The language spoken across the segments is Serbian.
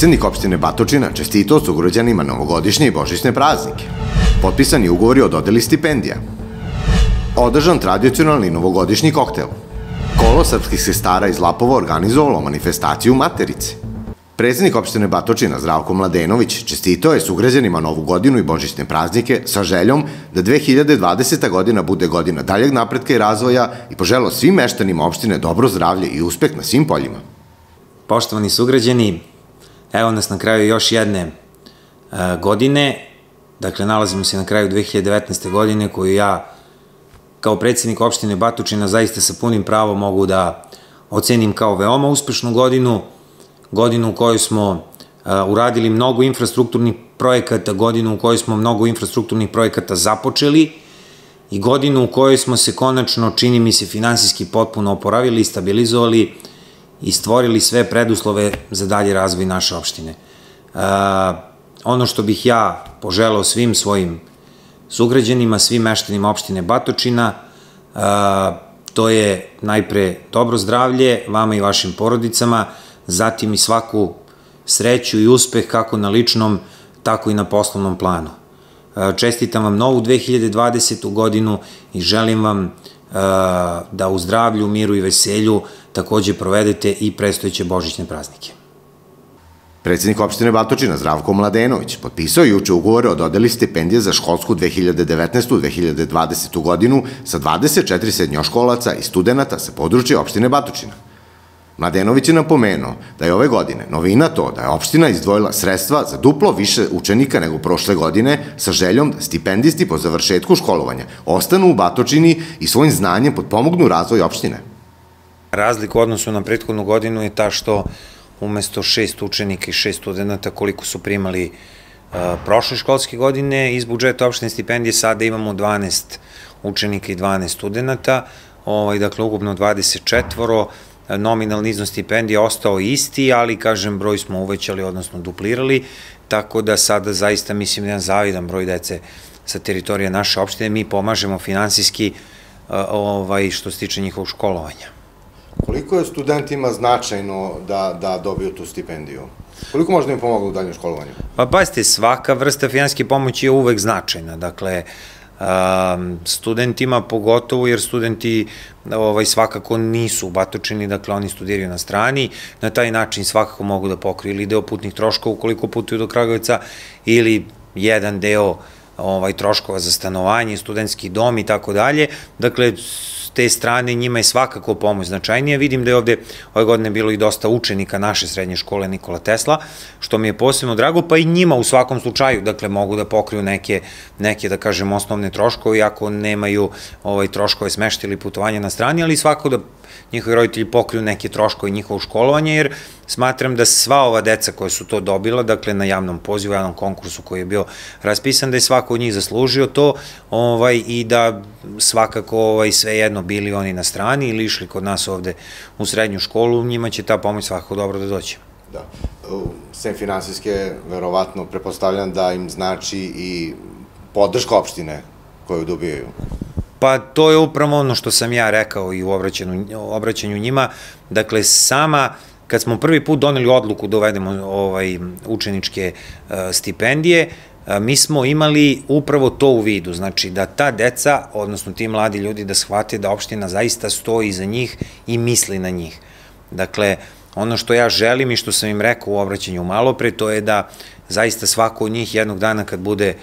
Predsednik opštine Batočina čestito sugrađanima novogodišnje i božićne praznike. Potpisani ugovori o dodeli stipendija. Održan tradicionalni novogodišnji koktel. Kolo srpskih sestara iz Lapova organizovalo manifestaciju Materice. Predsednik opštine Batočina Zdravko Mladenović čestito je sugrađanima novu godinu i božićne praznike sa željom da 2020. godina bude godina daljeg napretka i razvoja i poželo svim meštanima opštine dobro zdravlje i uspeh na svim poljima. Poštovani sugrađani, evo nas na kraju još jedne e, godine, dakle nalazimo se na kraju 2019. godine koju ja kao predsednik opštine Batučina zaista sa punim pravom mogu da ocenim kao veoma uspešnu godinu, godinu u kojoj smo uh, uradili mnogo infrastrukturnih projekata, godinu u kojoj smo mnogo infrastrukturnih projekata započeli i godinu u kojoj smo se konačno, čini mi se, finansijski potpuno oporavili i stabilizovali i stvorili sve preduslove za dalje razvoj naše opštine. Uh, ono što bih ja poželao svim svojim sugrađanima, svim meštenima opštine Batočina, uh, to je najpre dobro zdravlje vama i vašim porodicama, zatim i svaku sreću i uspeh kako na ličnom, tako i na poslovnom planu. Čestitam vam novu 2020. godinu i želim vam da u zdravlju, miru i veselju takođe provedete i prestojeće božićne praznike. Predsednik opštine Batočina Zdravko Mladenović potpisao juče ugovore o dodeli stipendije za školsku 2019-2020 godinu sa 24 srednjoškolaca i studenta sa područja opštine Batočina. Mladenović je napomenuo da je ove godine novina to da je opština izdvojila sredstva za duplo više učenika nego prošle godine sa željom da stipendisti po završetku školovanja ostanu u Batočini i svojim znanjem potpomognu razvoj opštine. Razlik u odnosu na prethodnu godinu je ta što umesto šest učenika i šest studenta koliko su primali uh, prošle školske godine iz budžeta opštine stipendije, sada imamo 12 učenika i 12 studenta, ovaj, dakle ukupno 24 nominalni iznos stipendija ostao isti, ali, kažem, broj smo uvećali, odnosno duplirali, tako da sada zaista mislim da je zavidan broj dece sa teritorije naše opštine. Mi pomažemo finansijski ovaj, što se tiče njihovog školovanja. Koliko je studentima značajno da, da dobiju tu stipendiju? Koliko možda im pomogu u daljem školovanju? Pa pazite, svaka vrsta finansijske pomoći je uvek značajna. Dakle, studentima pogotovo jer studenti ovaj svakako nisu u Batočini, dakle oni studiraju na strani, na taj način svakako mogu da pokriju ili deo putnih troškova ukoliko putuju do Kragovica ili jedan deo ovaj troškova za stanovanje, studentski dom i tako dalje. Dakle te strane njima je svakako pomoć značajnija. Vidim da je ovde ove godine bilo i dosta učenika naše srednje škole Nikola Tesla, što mi je posebno drago, pa i njima u svakom slučaju, dakle, mogu da pokriju neke, neke da kažem, osnovne troškove, iako nemaju ovaj, troškove smešta ili putovanja na strani, ali svako da njihovi roditelji pokriju neke troškove njihovo školovanje, jer smatram da sva ova deca koja su to dobila, dakle na javnom pozivu, javnom konkursu koji je bio raspisan, da je svako od njih zaslužio to ovaj, i da svakako ovaj, sve jedno bili oni na strani ili išli kod nas ovde u srednju školu, njima će ta pomoć svakako dobro da doće. Da. Sem finansijske, verovatno, prepostavljam da im znači i podrška opštine koju dobijaju. Pa to je upravo ono što sam ja rekao i u obraćanju, obraćanju njima. Dakle, sama kad smo prvi put doneli odluku da uvedemo ovaj, učeničke uh, stipendije, uh, mi smo imali upravo to u vidu, znači da ta deca, odnosno ti mladi ljudi da shvate da opština zaista stoji za njih i misli na njih. Dakle, ono što ja želim i što sam im rekao u obraćanju malo pre, to je da zaista svako od njih jednog dana kad bude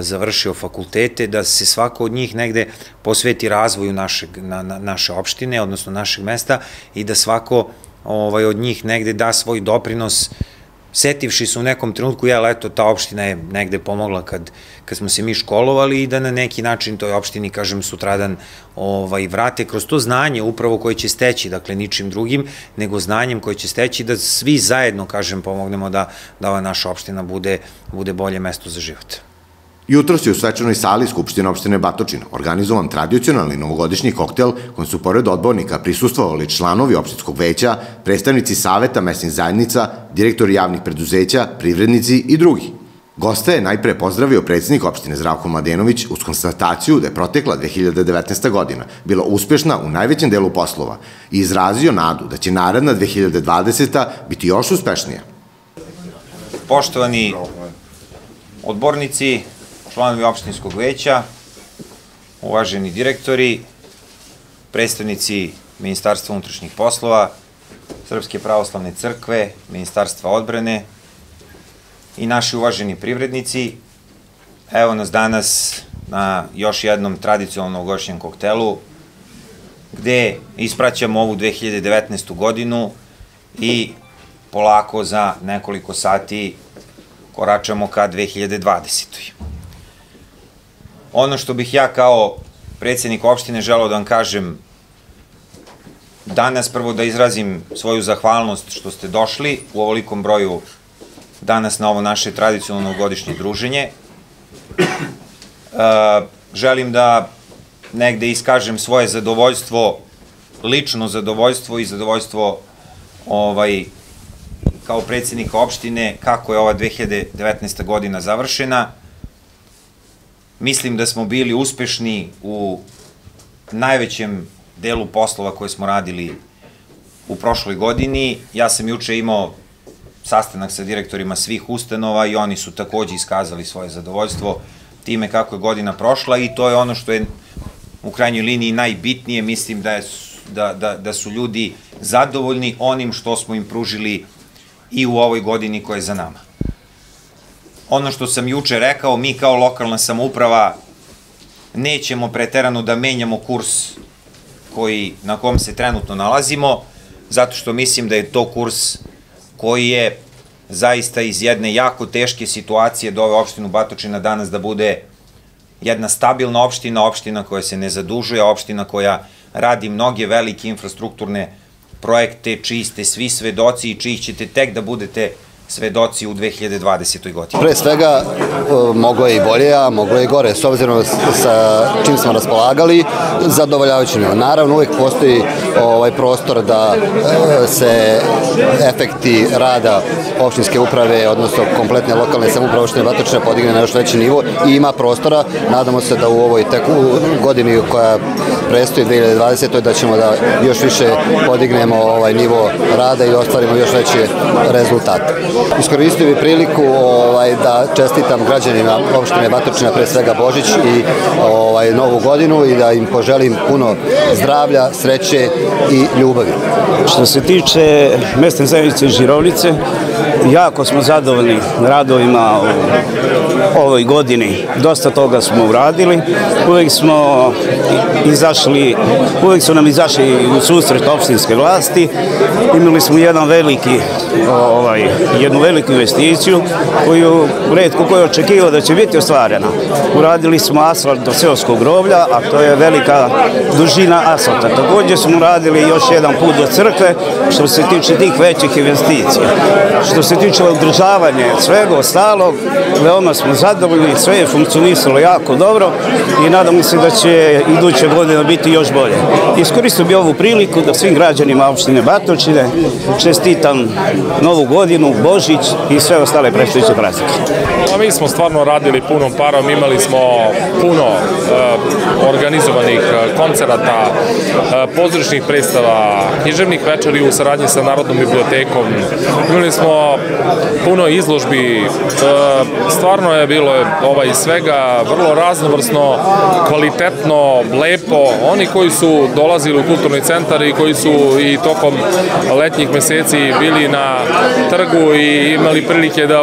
završio fakultete, da se svako od njih negde posveti razvoju našeg, na, na, naše opštine, odnosno našeg mesta i da svako ovaj, od njih negde da svoj doprinos setivši se u nekom trenutku, jel, eto, ta opština je negde pomogla kad, kad smo se mi školovali i da na neki način toj opštini, kažem, sutradan ovaj, vrate kroz to znanje upravo koje će steći, dakle, ničim drugim, nego znanjem koje će steći da svi zajedno, kažem, pomognemo da, da ova naša opština bude, bude bolje mesto za život. Jutros je u svečanoj sali Skupštine opštine Batočina organizovan tradicionalni novogodišnji koktel kojim su pored odbornika prisustvovali članovi opštinskog veća, predstavnici saveta mesnih zajednica, direktori javnih preduzeća, privrednici i drugi. Gosta je najpre pozdravio predsednik opštine Zdravko Mladenović uz konstataciju da je protekla 2019. godina bila uspešna u najvećem delu poslova i izrazio nadu da će naredna 2020. biti još uspešnija. Poštovani odbornici, članovi opštinskog veća, uvaženi direktori, predstavnici Ministarstva unutrašnjih poslova, Srpske pravoslavne crkve, Ministarstva odbrane i naši uvaženi privrednici, evo nas danas na još jednom tradicionalnom ogošnjem koktelu, gde ispraćamo ovu 2019. godinu i polako za nekoliko sati koračamo ka 2020. Ono što bih ja kao predsednik opštine želao da vam kažem danas prvo da izrazim svoju zahvalnost što ste došli u ovolikom broju danas na ovo naše tradicionalno godišnje druženje. E, želim da negde iskažem svoje zadovoljstvo, lično zadovoljstvo i zadovoljstvo ovaj, kao predsednika opštine kako je ova 2019. godina završena. Mislim da smo bili uspešni u najvećem delu poslova koje smo radili u prošloj godini. Ja sam juče imao sastanak sa direktorima svih ustanova i oni su takođe iskazali svoje zadovoljstvo time kako je godina prošla i to je ono što je u krajnjoj liniji najbitnije. Mislim da, je, da, da, da su ljudi zadovoljni onim što smo im pružili i u ovoj godini koja je za nama. Ono što sam juče rekao, mi kao lokalna samouprava nećemo preterano da menjamo kurs koji, na kom se trenutno nalazimo, zato što mislim da je to kurs koji je zaista iz jedne jako teške situacije do ove opštinu Batočina danas da bude jedna stabilna opština, opština koja se ne zadužuje, opština koja radi mnoge velike infrastrukturne projekte, čiji ste svi svedoci i čiji ćete tek da budete svedoci u 2020. godini? Pre svega, e, moglo je i bolje, a moglo je i gore, s obzirom sa čim smo raspolagali, zadovoljavajući nema. Naravno, uvijek postoji ovaj prostor da e, se efekti rada opštinske uprave, odnosno kompletne lokalne samuprave opštine Batočne podigne na još veći nivo i ima prostora. Nadamo se da u ovoj teku godini koja prestoji 2020. da ćemo da još više podignemo ovaj nivo rada i ostvarimo još veće rezultate. Iskoristio bih priliku ovaj, da čestitam građanima opštine Batočina pre svega Božić i ovaj, Novu godinu i da im poželim puno zdravlja, sreće i ljubavi. Što se tiče mesne zajednice Žirovnice, jako smo zadovoljni radovima u ovoj godini. Dosta toga smo uradili. Uvek smo izašli, uvek su nam izašli u susret opštinske vlasti. Imali smo jedan veliki ovaj, jednu veliku investiciju koju redko ko je očekivao da će biti ostvarena. Uradili smo asfalt do seoskog groblja, a to je velika dužina asfalta. Takođe smo uradili još jedan put do crkve što se tiče tih većih investicija. Što se tiče održavanja svega ostalog, veoma smo zadovoljni, sve je funkcionisalo jako dobro i nadamo se da će iduće godine biti još bolje. Iskoristio bi ovu priliku da svim građanima opštine Batočine čestitam novu godinu, Božić i sve ostale predstojiće praznike. A mi smo stvarno radili punom parom, imali smo puno uh, organizovanih uh, koncerata, uh, pozorišnih predstava, književnih večeri u saradnji sa Narodnom bibliotekom. Imali smo puno izložbi, stvarno je bilo ovaj svega vrlo raznovrsno, kvalitetno, lepo. Oni koji su dolazili u kulturni centar i koji su i tokom letnjih meseci bili na trgu i imali prilike da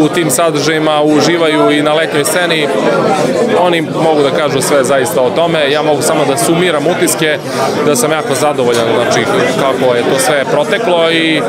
u tim sadržajima uživaju i na letnjoj sceni, oni mogu da kažu sve zaista o tome. Ja mogu samo da sumiram utiske, da sam jako zadovoljan znači, kako je to sve proteklo i e,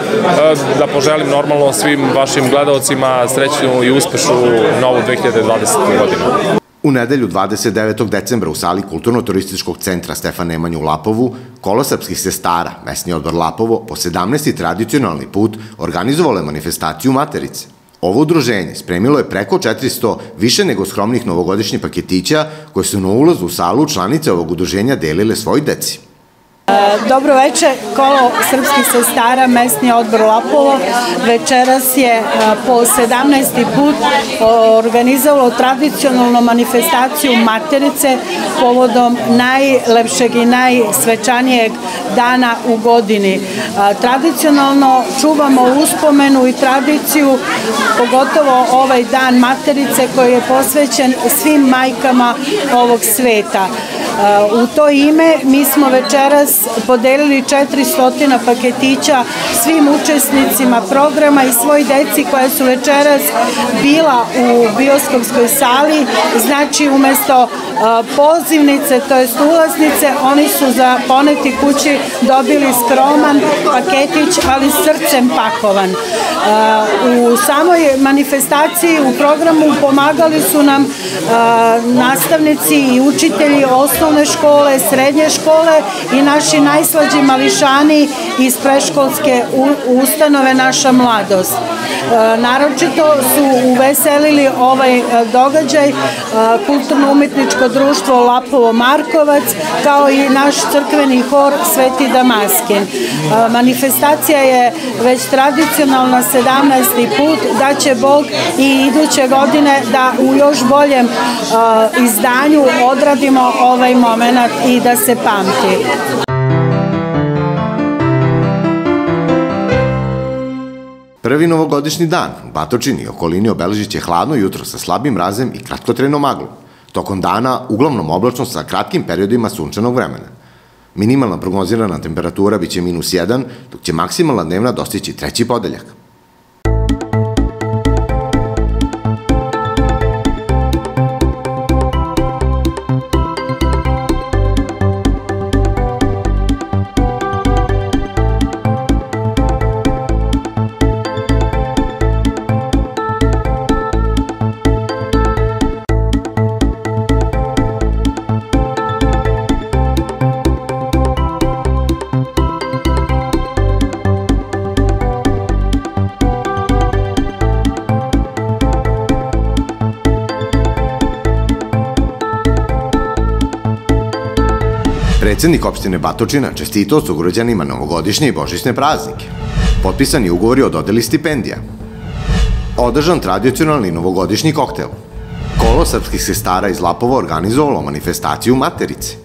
da poželim normalno svim vašim gledalcima srećnu i uspešnu novu 2020. godinu. U nedelju 29. decembra u sali Kulturno-turističkog centra Stefan Nemanja u Lapovu, Kolo srpskih sestara, mesni odbor Lapovo, po 17. tradicionalni put organizovalo je manifestaciju Materice. Ovo udruženje spremilo je preko 400 više nego skromnih novogodišnjih paketića koje su na ulazu u salu članice ovog udruženja delile svoj deci. Dobro veče, kolo srpskih sestara, mesni odbor Lapovo. Večeras je po 17. put organizovalo tradicionalnu manifestaciju materice povodom najlepšeg i najsvečanijeg dana u godini. Tradicionalno čuvamo uspomenu i tradiciju, pogotovo ovaj dan materice koji je posvećen svim majkama ovog sveta. U to ime mi smo večeras podelili 400 paketića svim učesnicima programa i svoj deci koja su večeras bila u bioskopskoj sali. Znači, umesto pozivnice, to jest ulaznice, oni su za poneti kući dobili skroman paketić, ali srcem pakovan. U samoj manifestaciji, u programu pomagali su nam nastavnici i učitelji osnovne škole, srednje škole i naši najslađi mališani iz preškolske ustanove Naša mladost. Naročito su uveselili ovaj događaj kulturno-umetničko društvo Lapovo Markovac kao i naš crkveni hor Sveti Damaskin. Manifestacija je već tradicionalna 17. put da će Bog i iduće godine da u još boljem izdanju odradimo ovaj moment i da se pamti. Prvi novogodišnji dan u Batočini i okolini obeležit će hladno jutro sa slabim mrazem i kratkotrenom maglom. Tokom dana uglavnom oblačno sa kratkim periodima sunčanog vremena. Minimalna prognozirana temperatura biće minus 1, dok će maksimalna dnevna dostići treći podeljak. Predsednik opštine Batočina čestitao sugrađanima novogodišnje i božićne praznike. Potpisani ugovori o dodeli stipendija. Održan tradicionalni novogodišnji koktel. Kolo srpskih sestara iz Lapova organizovalo manifestaciju materice.